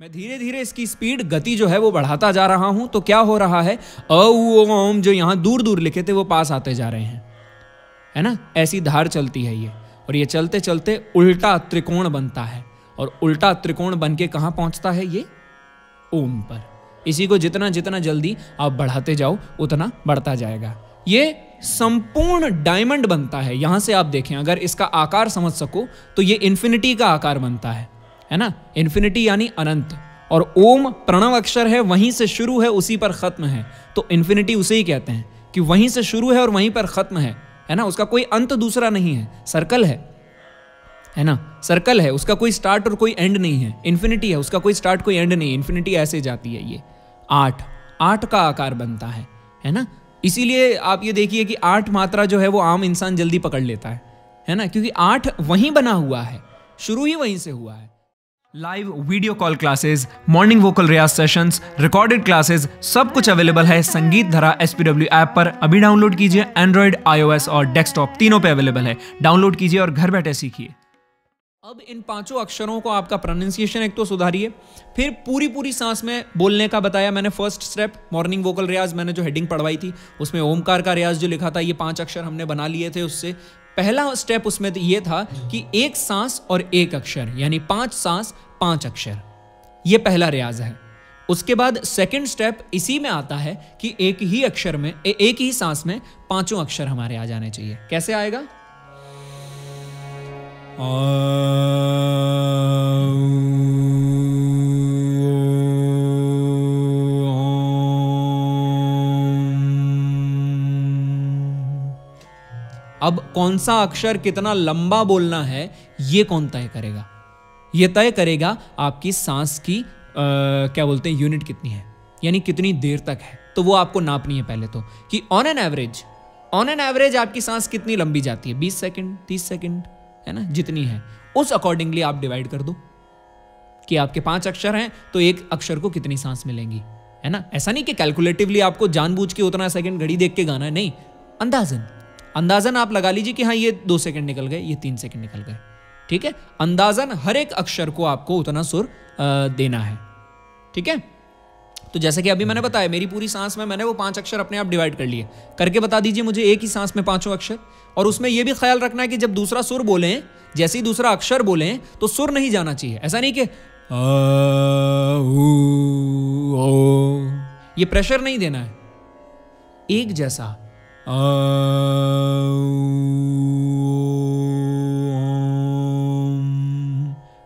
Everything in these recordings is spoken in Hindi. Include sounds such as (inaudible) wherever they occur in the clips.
मैं धीरे धीरे इसकी स्पीड, गति जो है वो बढ़ाता जा रहा हूँ। तो क्या हो रहा है? अ ओम जो यहाँ दूर दूर लिखे थे वो पास आते जा रहे हैं। है ना? ऐसी धार चलती है ये। और ये चलते चलते उल्टा त्रिकोण बनता है। और उल्टा त्रिकोण बन के कहाँ पहुँचता है ये? ओम पर। इसी को जितना जितना जल्दी आप बढ़ाते जाओ, उतना बढ़ता जाएगा। ये संपूर्ण डायमंड बनता है। यहाँ से आप देखें, अगर इसका आकार समझ सको तो ये इन्फिनिटी का आकार बनता है। है ना? इन्फिनिटी यानी अनंत। और ओम प्रणव अक्षर है, वहीं से शुरू है, उसी पर खत्म है। तो इन्फिनिटी उसे ही कहते हैं कि वहीं से शुरू है और वहीं पर खत्म है। है ना? उसका कोई अंत दूसरा नहीं है। सर्कल है। है ना? सर्कल है। उसका कोई स्टार्ट और कोई एंड नहीं है। इन्फिनिटी है। उसका कोई स्टार्ट कोई एंड नहीं। है इन्फिनिटी ऐसे जाती है ये। आठ। आठ का आकार बनता है। है ना? इसीलिए आप ये देखिए कि आठ मात्रा जो है, वो आम इंसान जल्दी पकड़ लेता है। है ना? क्योंकि आठ वहीं बना हुआ है। शुरू ही वहीं से हुआ है। Live video call classes morning vocal रियाज सेशंस रिकॉर्डेड क्लासेस सब कुछ अवेलेबल है संगीत धरा एस ऐप पर। अभी डाउनलोड कीजिए एंड्रॉइड आईओएस और डेस्कटॉप तीनों पे अवेलेबल है। डाउनलोड कीजिए और घर बैठे सीखिए। अब इन पाँचों अक्षरों को आपका प्रोनाउंसिएशन एक तो सुधारिए, फिर पूरी पूरी सांस में बोलने का बताया मैंने फ़र्स्ट स्टेप मॉर्निंग वोकल रियाज मैंने जो हेडिंग पढ़वाई थी, उसमें ओमकार का रियाज जो लिखा था, ये पाँच अक्षर हमने बना लिए थे उससे। पहला स्टेप उसमें ये था कि एक सांस और एक अक्षर, यानी पाँच सांस पाँच अक्षर। ये पहला रियाज है। उसके बाद सेकंड स्टेप इसी में आता है कि एक ही अक्षर में ए, एक ही सांस में पाँचों अक्षर हमारे आ जाने चाहिए। कैसे आएगा? अब कौन सा अक्षर कितना लंबा बोलना है ये कौन तय करेगा? ये तय करेगा आपकी सांस की आ, क्या बोलते हैं यूनिट कितनी है। यानी कितनी देर तक है। तो वो आपको नापनी है पहले तो कि on an average on an average आपकी सांस कितनी लंबी जाती है। 20 सेकंड 30 सेकंड है ना जितनी है। उस अकॉर्डिंगली आप डिवाइड कर दो कि आपके पाँच अक्षर हैं तो एक अक्षर को कितनी सांस मिलेंगी है ना। ऐसा नहीं कि कैलकुलेटिवली आपको जानबूझ के उतना सेकंड घड़ी देख के गाना है नहीं। अंदाजन अंदाजन आप लगा लीजिए कि हाँ ये दो सेकंड निकल गए ये तीन सेकंड निकल गए। ठीक है? अंदाजन हर एक अक्षर को आपको उतना सुर देना है। ठीक है? तो जैसे कि अभी मैंने बताया, मेरी पूरी सांस में मैंने वो पाँच अक्षर अपने आप डिवाइड कर लिए। करके बता दीजिए मुझे एक ही सांस में पाँचों अक्षर। और उसमें यह भी ख्याल रखना है कि जब दूसरा सुर बोले, जैसे ही दूसरा अक्षर बोले तो सुर नहीं जाना चाहिए। ऐसा नहीं कि ये प्रेशर नहीं देना है। एक जैसा।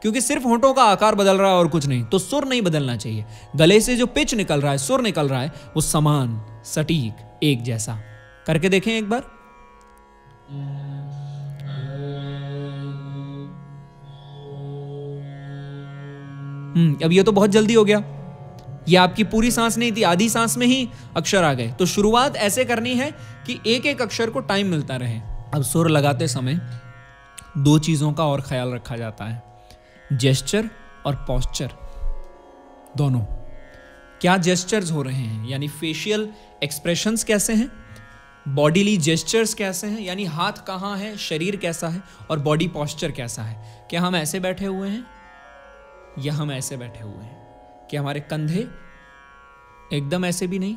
क्योंकि सिर्फ़ होंठों का आकार बदल रहा है और कुछ नहीं तो सुर नहीं बदलना चाहिए। गले से जो पिच निकल रहा है, सुर निकल रहा है, वो समान, सटीक, एक जैसा। करके देखें एक बार। हम्म अब ये तो बहुत जल्दी हो गया। ये आपकी पूरी सांस नहीं थी, आधी सांस में ही अक्षर आ गए। तो शुरुआत ऐसे करनी है कि एक एक अक्षर को टाइम मिलता रहे। अब सुर लगाते समय दो चीज़ों का और ख्याल रखा जाता है। जेस्चर और पॉस्चर दोनों. क्या जेस्चर्स हो रहे हैं? यानी फेशियल एक्सप्रेशंस कैसे हैं? बॉडीली जेस्चर्स कैसे हैं? यानी हाथ कहाँ है? शरीर कैसा है? और बॉडी पॉस्चर कैसा है? क्या हम ऐसे बैठे हुए हैं? या हम ऐसे बैठे हुए हैं? कि हमारे कंधे एकदम ऐसे भी नहीं?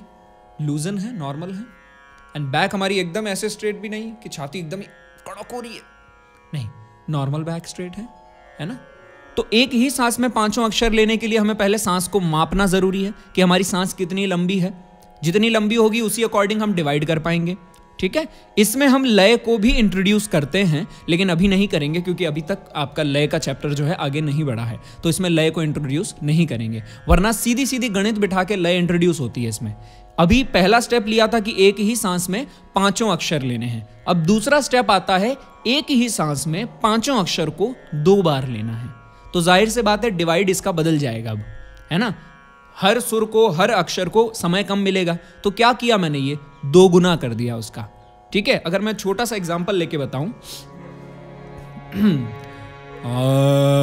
लूजन है? नॉर्मल है? एंड बैक हमारी एकदम ऐसे स्ट्रेट भी नहीं? कि छाती एकदम कड़क हो रही है? नहीं. नॉर्मल बैक स्ट्रेट है? है ना? तो एक ही सांस में पाँचों अक्षर लेने के लिए हमें पहले सांस को मापना ज़रूरी है कि हमारी सांस कितनी लंबी है। जितनी लंबी होगी, उसी अकॉर्डिंग हम डिवाइड कर पाएँगे। ठीक है? इसमें हम लय को भी इंट्रोड्यूस करते हैं, लेकिन अभी नहीं करेंगे, क्योंकि अभी तक आपका लय का चैप्टर जो है, आगे नहीं बढ़ा है। तो इसमें लय को इंट्रोड्यूस नहीं करेंगे। वरना सीधी सीधी गणित बिठा के लय इंट्रोड्यूस होती है इसमें। अभी पहला स्टेप लिया था कि एक ही सांस में पाँचों अक्षर लेने हैं। अब दूसरा स्टेप आता है, एक ही सांस में पाँचों अक्षर को दो बार लेना है। तो ज़ाहिर से बात है डिवाइड इसका बदल जाएगा अब, है ना? हर सुर को, हर अक्षर को समय कम मिलेगा। तो क्या किया मैंने ये? दो गुना कर दिया उसका। ठीक है? अगर मैं छोटा सा एग्ज़ाम्पल लेके बताऊँ। (clears throat) आ...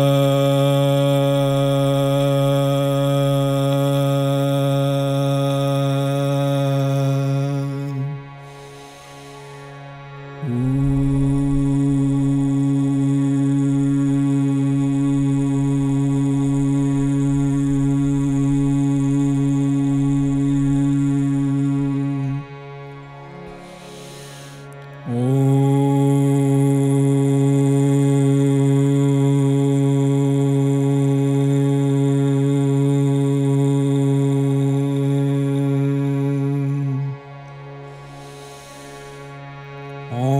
Oh.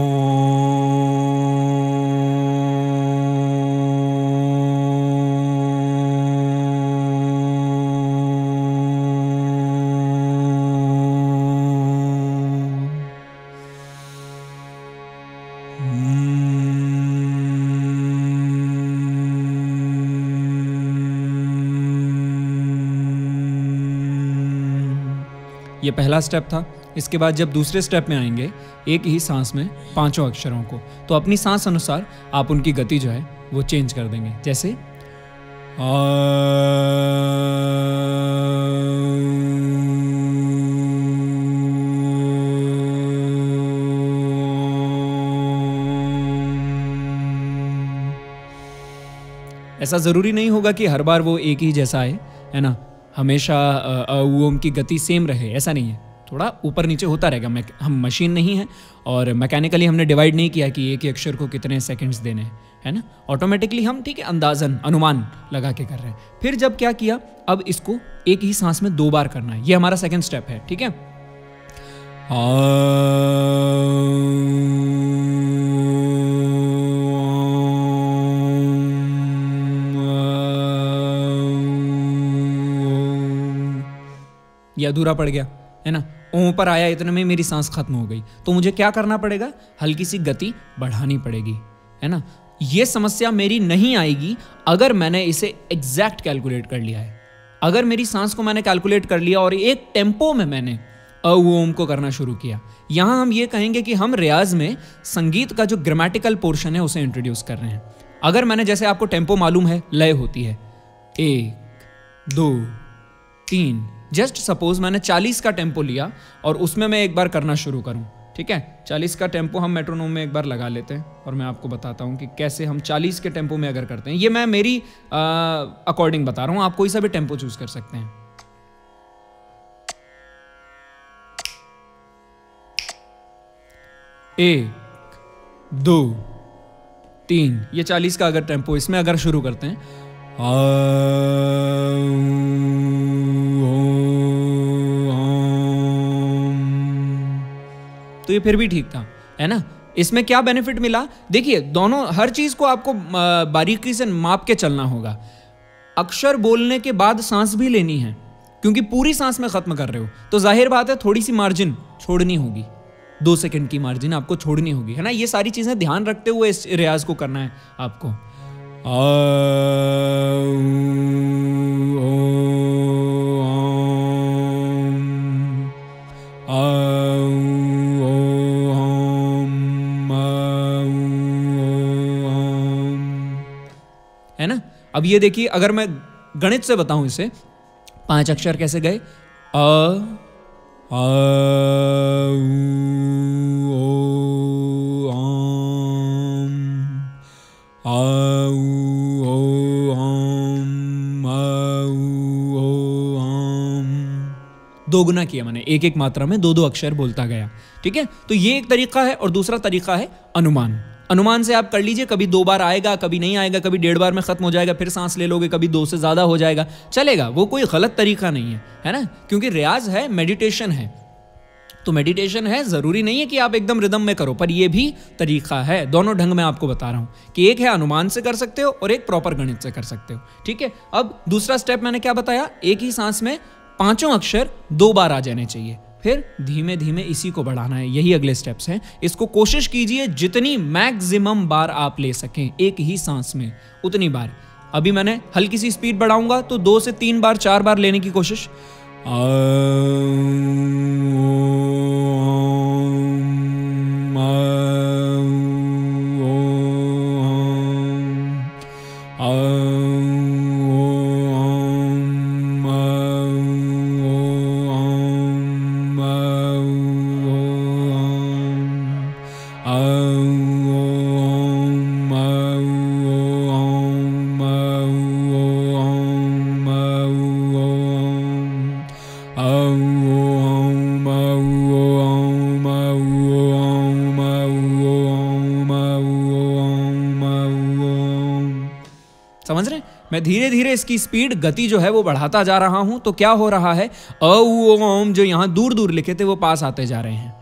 ये पहला स्टेप था। इसके बाद जब दूसरे स्टेप में आएँगे, एक ही सांस में पाँचों अक्षरों को तो अपनी सांस अनुसार आप उनकी गति जो है, वो चेंज कर देंगे। जैसे, ऐसा ज़रूरी नहीं होगा कि हर बार वो एक ही जैसा आए, है ना? हमेशा ओम की गति सेम रहे, ऐसा नहीं है। थोड़ा ऊपर नीचे होता रहेगा हम मशीन नहीं है और मैकेनिकली हमने डिवाइड नहीं किया कि एक ही अक्षर को कितने सेकंड्स देने हैं, है ना? ऑटोमेटिकली हम, ठीक है, अंदाजन, अनुमान लगा के कर रहे हैं। फिर जब क्या किया, अब इसको एक ही सांस में दो बार करना है। ये हमारा सेकेंड स्टेप है, ठीक है? ये अधूरा पड़ गया, है ना? ओ पर आया, इतने में मेरी सांस खत्म हो गई। तो मुझे क्या करना पड़ेगा? हल्की सी गति बढ़ानी पड़ेगी, है ना? ये समस्या मेरी नहीं आएगी अगर मैंने इसे एग्जैक्ट कैलकुलेट कर लिया है। अगर मेरी सांस को मैंने कैलकुलेट कर लिया और एक टेंपो में मैंने ओम को करना शुरू किया, यहाँ हम ये कहेंगे कि हम रियाज में संगीत का जो ग्रामेटिकल पोर्शन है, उसे इंट्रोड्यूस कर रहे हैं। अगर मैंने, जैसे आपको टेंपो मालूम है, लय होती है। एक, दो, तीन जस्ट सपोज़ मैंने 40 का टेंपो लिया और उसमें मैं एक बार करना शुरू करूँ, ठीक है? 40 का टेंपो हम मेट्रोनोम में एक बार लगा लेते हैं और मैं आपको बताता हूँ कि कैसे हम 40 के टेंपो में अगर करते हैं। ये मैं मेरी अकॉर्डिंग बता रहा हूँ, आप कोई सा भी टेंपो चूज़ कर सकते हैं। एक, दो, तीन, ये चालीस का अगर टेंपो इसमें अगर शुरू करते हैं। तो ये फिर भी ठीक था, है ना? इसमें क्या बेनिफिट मिला? देखिए, दोनों, हर चीज़ को आपको बारीकी से माप के चलना होगा। अक्षर बोलने के बाद सांस भी लेनी है, क्योंकि पूरी सांस में खत्म कर रहे हो। तो ज़ाहिर बात है थोड़ी सी मार्जिन छोड़नी होगी। दो सेकंड की मार्जिन आपको छोड़नी होगी, है ना? ये सारी चीज़ें ध्यान रखते हुए इस रियाज को करना है आपको। है अब ये देखिए अगर मैं गणित से बताऊँ इसे पाँच अक्षर कैसे गए? अ आ, दो गुना किया मैंने एक एक मात्रा में दो दो अक्षर बोलता गया। ठीक है? तो ये एक तरीका है और दूसरा तरीका है अनुमान। अनुमान से आप कर लीजिए, कभी दो बार आएगा, कभी नहीं आएगा, कभी डेढ़ बार में खत्म हो जाएगा, फिर सांस ले लोगे, कभी दो से ज़्यादा हो जाएगा, चलेगा, वो कोई गलत तरीका नहीं है है ना? क्योंकि रियाज है मेडिटेशन है। तो मेडिटेशन है, ज़रूरी नहीं है कि आप एकदम रिदम में करो, पर यह भी तरीका है। दोनों ढंग में आपको बता रहा हूँ कि एक है अनुमान से कर सकते हो और एक प्रॉपर गणित से कर सकते हो, ठीक है? अब दूसरा स्टेप मैंने क्या बताया? एक ही सांस में पाँचों अक्षर दो बार आ जाने चाहिए। फिर धीमे धीमे इसी को बढ़ाना है यही अगले स्टेप्स हैं इसको कोशिश कीजिए जितनी मैक्सिमम बार आप ले सकें एक ही सांस में उतनी बार अभी मैंने हल्की सी स्पीड बढ़ाऊँगा तो दो से तीन बार चार बार लेने की कोशिश आ, समझ रहे हैं? मैं धीरे धीरे इसकी स्पीड गति जो है वो बढ़ाता जा रहा हूँ तो क्या हो रहा है? अ ओम जो यहाँ दूर दूर लिखे थे, वो पास आते जा रहे हैं।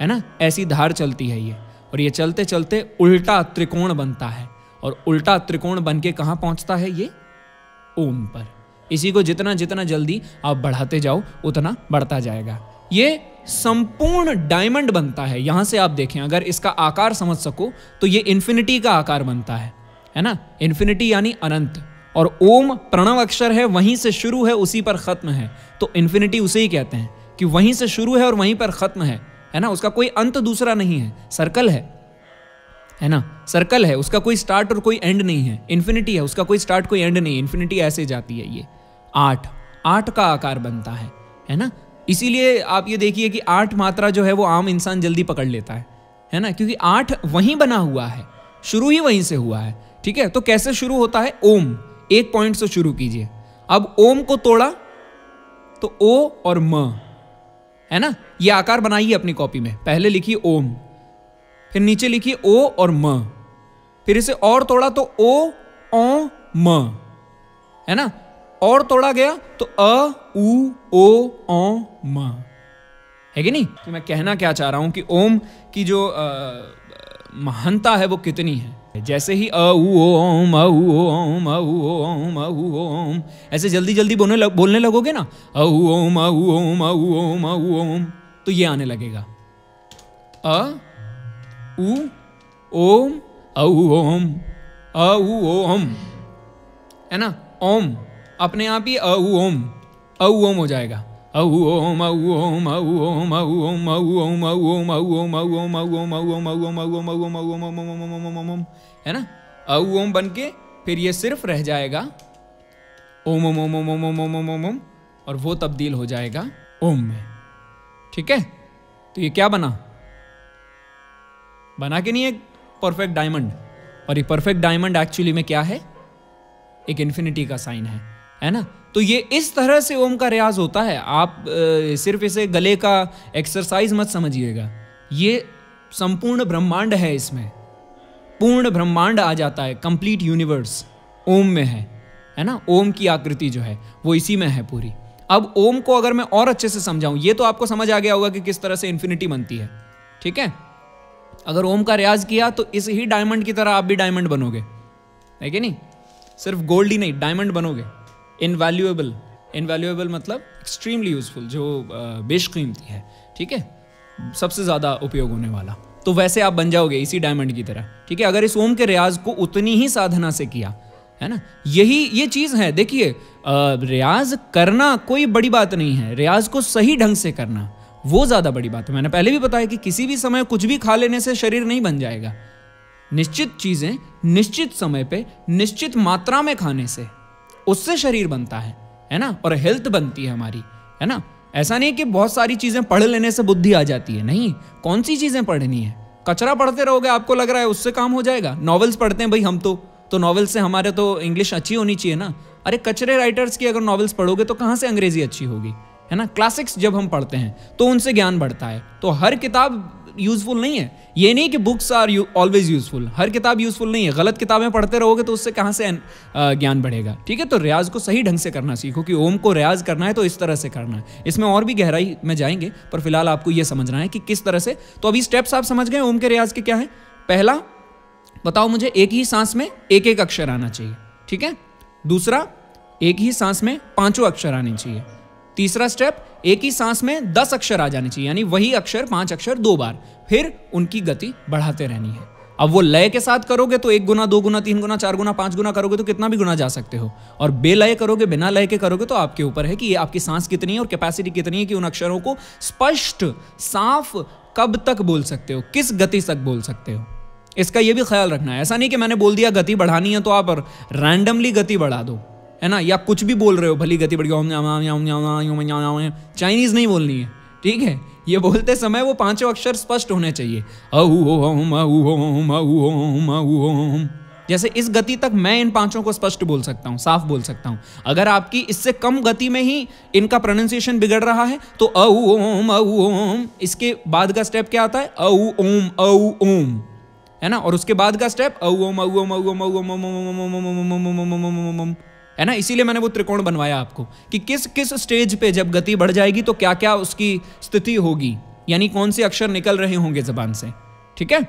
है ना? ऐसी धार चलती है ये। और ये चलते चलते उल्टा त्रिकोण बनता है। और उल्टा त्रिकोण बन के कहाँ पहुँचता है ये? ओम पर। इसी को जितना जितना जल्दी आप बढ़ाते जाओ, उतना बढ़ता जाएगा। ये संपूर्ण डायमंड बनता है। यहाँ से आप देखें, अगर इसका आकार समझ सको तो ये इन्फिनिटी का आकार बनता है। है ना? इन्फिनिटी यानी अनंत। और ओम प्रणव अक्षर है, वहीं से शुरू है, उसी पर खत्म है। तो इन्फिनिटी उसे ही कहते हैं कि वहीं से शुरू है और वहीं पर खत्म है। है ना? उसका कोई अंत दूसरा नहीं है। सर्कल है। है ना? सर्कल है। उसका कोई स्टार्ट और कोई एंड नहीं है। इन्फिनिटी है। उसका कोई स्टार्ट कोई एंड नहीं इन्फिनिटी ऐसे जाती है ये। आठ। आठ का आकार बनता है। है ना? इसीलिए आप ये देखिए कि आठ मात्रा जो है, वो आम इंसान जल्दी पकड़ लेता है। है ना? क्योंकि आठ वहीं बना हुआ है। शुरू ही वहीं से हुआ है। ठीक है? तो कैसे शुरू होता है? ओम। एक पॉइंट से शुरू कीजिए। अब ओम को तोड़ा तो ओ और म। है ना? ये आकार बनाइए अपनी कॉपी में। पहले लिखिए ओम, फिर नीचे लिखिए ओ और म। फिर इसे और तोड़ा तो ओ ओ, म। है ना? और तोड़ा गया तो अ, उ, ओ ओ, म। है कि नहीं? तो मैं कहना क्या चाह रहा हूँ कि ओम की जो महानता है, वो कितनी है? जैसे ही अ ओम अ ओम अ ओम अ ओम ऐसे जल्दी जल्दी बोलने लग, बोलने लगोगे ना अ उ ओम अ ओम अ ओम अ ओम तो ये आने लगेगा अ उ ओम अ ओम अ ओम है ना ओम अपने आप ही अ ओम अ ओम हो जाएगा है ना औ ओम बन के फिर ये सिर्फ़ रह जाएगा ओम ओम ओम ओम ओम ओम ओम ओम ओम और वो तब्दील हो जाएगा ओम में ठीक है तो ये क्या बना बना के नहीं एक परफेक्ट डायमंड और ये परफेक्ट डायमंड एक्चुअली में क्या है एक इन्फिनिटी का साइन है है ना तो ये इस तरह से ओम का रियाज होता है। आप आ, सिर्फ़ इसे गले का एक्सरसाइज मत समझिएगा। ये संपूर्ण ब्रह्मांड है इसमें। पूर्ण ब्रह्मांड आ जाता है। कंप्लीट यूनिवर्स ओम में है। है ना? ओम की आकृति जो है वो इसी में है पूरी। अब ओम को अगर मैं और अच्छे से समझाऊं ये तो आपको समझ आ गया होगा कि किस तरह से इन्फिनिटी बनती है। ठीक है? अगर ओम का रियाज किया तो इस ही डायमंड की तरह आप भी डायमंड बनोगे। है कि नहीं? सिर्फ़ गोल्ड ही नहीं डायमंड बनोगे। इनवैल्यूएबल इनवैल्यूएबल मतलब एक्सट्रीमली यूजफुल जो बेशकीमती है, ठीक है? सबसे ज़्यादा उपयोग होने वाला। तो वैसे आप बन जाओगे इसी डायमंड की तरह, ठीक है? अगर इस ओम के रियाज को उतनी ही साधना से किया, है ना? यही, ये चीज़ है, देखिए रियाज करना कोई बड़ी बात नहीं है, रियाज को सही ढंग से करना, वो ज़्यादा बड़ी बात है। मैंने पहले भी बताया कि किसी भी समय कुछ भी खा लेने से शरीर नहीं बन जाएगा। निश्चित चीज़ें, निश्चित समय पे, निश्चित मात्रा में खाने से उससे शरीर बनता है है ना? और हेल्थ बनती है हमारी, है ना? ऐसा नहीं कि बहुत सारी चीज़ें पढ़ लेने से बुद्धि आ जाती है, नहीं। कौन सी चीज़ें पढ़नी है? कचरा पढ़ते रहोगे, आपको लग रहा है उससे काम हो जाएगा? नॉवेल्स पढ़ते हैं भाई हम तो। तो नॉवेल्स से हमारे तो इंग्लिश अच्छी होनी चाहिए ना? अरे कचरे राइटर्स की अगर नॉवेल्स पढ़ोगे तो कहाँ से अंग्रेज़ी अच्छी होगी, है ना? क्लासिक्स जब हम पढ़ते हैं तो उनसे ज्ञान बढ़ता है। तो हर किताब यूजफुल नहीं है। ये नहीं कि बुक्स आर ऑलवेज यूजफुल हर किताब यूजफुल नहीं है। गलत किताबें पढ़ते रहोगे तो उससे कहाँ से ज्ञान बढ़ेगा। ठीक है? तो रियाज को सही ढंग से करना सीखो कि ओम को रियाज करना है तो इस तरह से करना है। इसमें और भी गहराई में जाएँगे, पर फ़िलहाल आपको यह समझना है कि किस तरह से। तो अभी स्टेप्स आप समझ गए ओम के रियाज के क्या है? पहला, बताओ मुझे एक ही सांस में एक एक अक्षर आना चाहिए। ठीक है? दूसरा, एक ही सांस में पाँचों अक्षर आने चाहिए। तीसरा स्टेप, एक ही सांस में दस अक्षर आ जाने चाहिए, यानी वही अक्षर, पाँच अक्षर, दो बार। फिर उनकी गति बढ़ाते रहनी है। अब वो लय के साथ करोगे तो एक गुना, दो गुना, तीन गुना, चार गुना, पाँच गुना करोगे तो कितना भी गुना जा सकते हो। और बेलय करोगे, बिना लय के करोगे तो आपके ऊपर है कि ये आपकी सांस कितनी है और कैपेसिटी कितनी है कि उन अक्षरों को स्पष्ट, साफ़ कब तक बोल सकते हो, किस गति तक बोल सकते हो। इसका यह भी ख्याल रखना है। ऐसा नहीं कि मैंने बोल दिया गति बढ़ानी है तो आप रैंडमली गति बढ़ा दो। है ना या कुछ भी बोल रहे हो भली गति बढ़ गया चाइनीज़ नहीं बोलनी है ठीक है ये बोलते समय वो पाँचों अक्षर स्पष्ट होने चाहिए जैसे इस गति तक मैं इन पाँचों को स्पष्ट बोल सकता हूँ साफ़ बोल सकता हूँ अगर आपकी इससे कम गति में ही इनका प्रोनाउंसिएशन बिगड़ रहा है तो अ ओम अ ओम इसके बाद का स्टेप क्या आता है अ ओम अ ओम है ना और उसके बाद का स्टेप अ ओम अ ओम अ ओम अ ओम है ना? इसीलिए मैंने वो त्रिकोण बनवाया आपको कि किस किस स्टेज पे जब गति बढ़ जाएगी तो क्या क्या उसकी स्थिति होगी? यानी कौन से अक्षर निकल रहे होंगे जबान से? ठीक है?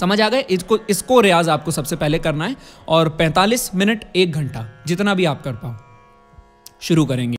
समझ आ गए? इसको इसको रियाज आपको सबसे पहले करना है और 45 मिनट एक घंटा जितना भी आप कर पाओ। शुरू करेंगे।